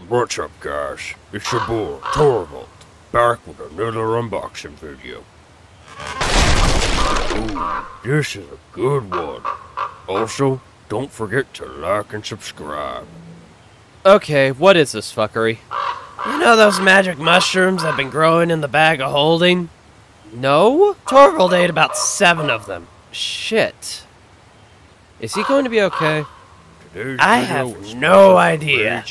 What's up, guys? It's your boy, Torvald, back with another unboxing video. Ooh, this is a good one. Also, don't forget to like and subscribe. Okay, what is this fuckery? You know those magic mushrooms I've been growing in the bag of holding? No? Torvald ate about seven of them. Shit. Is he going to be okay? Today's I have no idea.